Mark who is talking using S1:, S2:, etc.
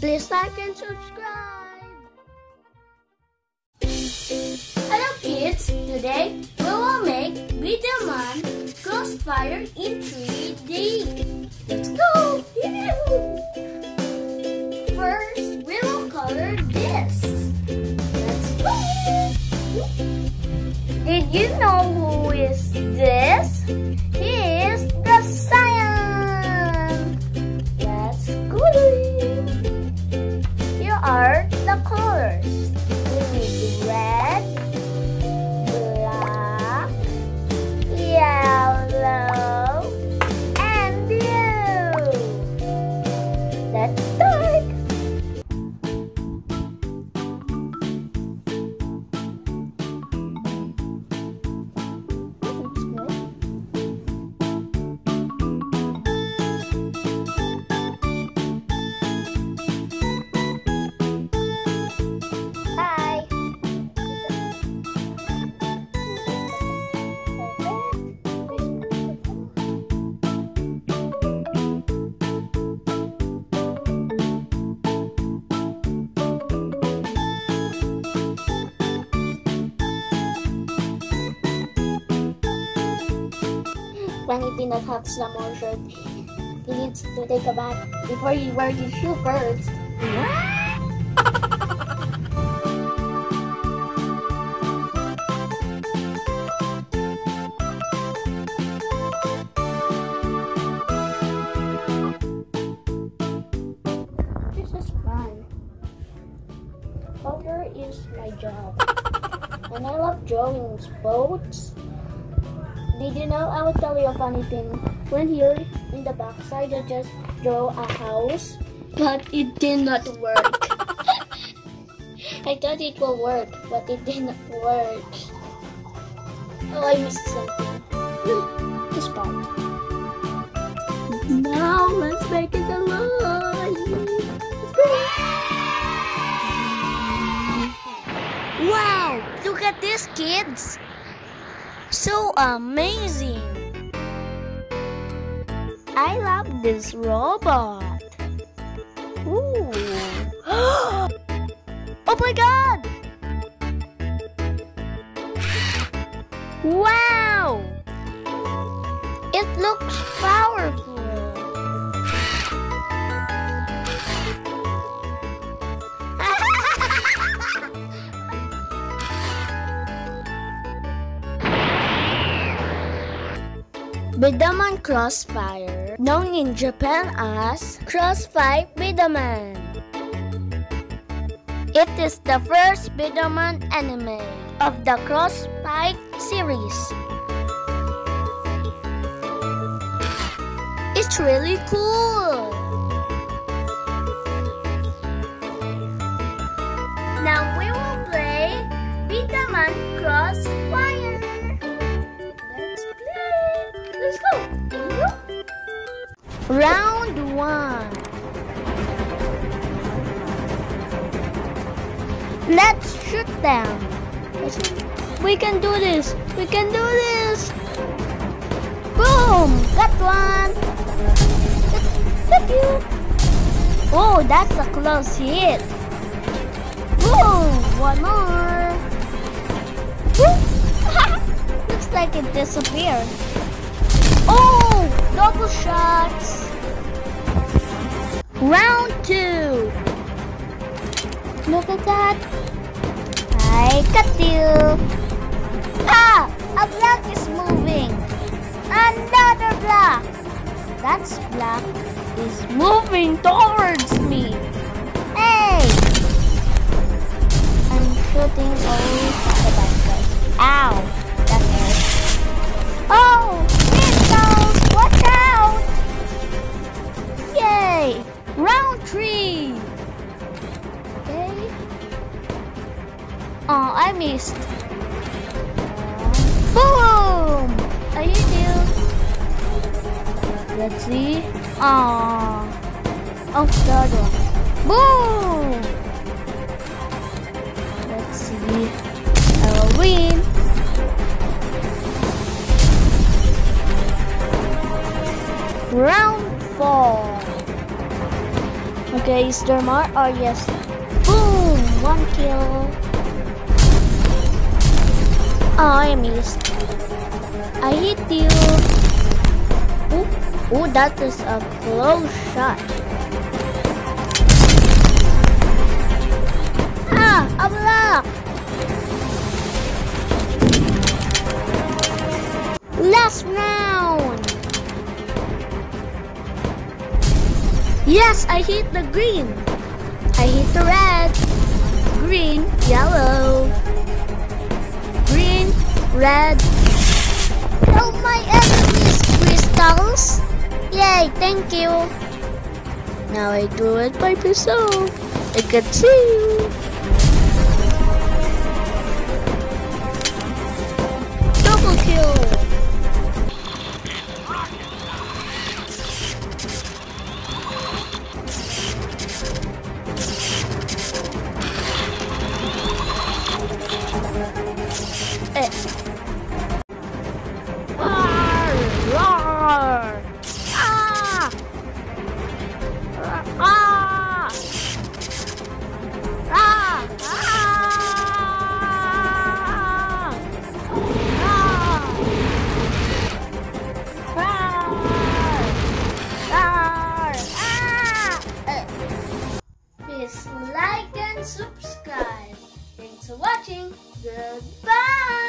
S1: Please like and subscribe. Hello kids! Today we will make B-Daman Crossfire in 3D. When you did not have more shirt, you need to take a bath before you wear your shoe first. This is fun. Color is my job. and I love drawing boats. Did you know I will tell you a funny thing? When here in the backside I just draw a house, but it did not work. I thought it will work, but it did not work. Oh, I missed something. This part. Now let's make it alive. Wow! Look at this, kids! So amazing! I love this robot. Ooh. oh my god! Wow! B-Daman Crossfire, known in Japan as Crossfire B-Daman. It is the first B-Daman anime of the Crossfire series. It's really cool. Now Round one. Let's shoot them. We can do this. We can do this. Boom! Got one. Oh, that's a close hit. Boom! One more. Looks like it disappeared. Oh! Double shots! Round two! Look at that! I got you! Ah! A block is moving! Another block! That's block is moving towards me! Oh, I missed. Boom! Are you new? Let's see. Oh. Oh, the other one. Boom! Let's see. I will win. Round four. Okay, is there more? Oh yes. Boom! One kill. Oh, I missed. I hit you. Ooh, ooh, that is a close shot. Ah, a block. Last round. Yes, I hit the green. I hit the red. Green, yellow. Red. Help my enemies, crystals. Yay, thank you. Now I do it by myself. I can see you. Like and subscribe. Thanks for watching. Goodbye.